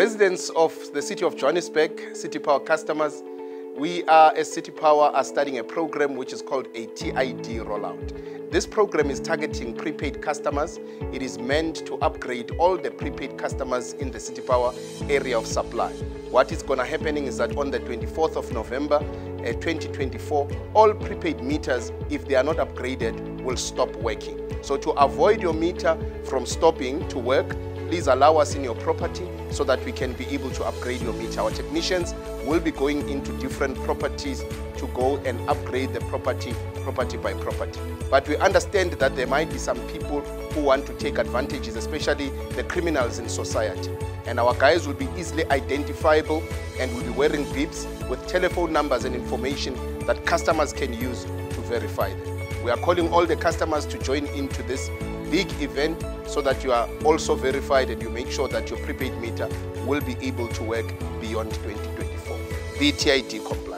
Residents of the city of Johannesburg, City Power customers, we are as City Power are starting a program which is called a TID rollout. This program is targeting prepaid customers. It is meant to upgrade all the prepaid customers in the City Power area of supply. What is going to happening is that on the 24th of November uh, 2024, all prepaid meters, if they are not upgraded, will stop working. So to avoid your meter from stopping to work, please allow us in your property so that we can be able to upgrade your meter. Our technicians will be going into different properties to go and upgrade the property, property by property. But we understand that there might be some people who want to take advantages, especially the criminals in society. And our guys will be easily identifiable and will be wearing bibs with telephone numbers and information that customers can use to verify them. We are calling all the customers to join into this big event so that you are also verified and you make sure that your prepaid meter will be able to work beyond 2024. Be TID compliant.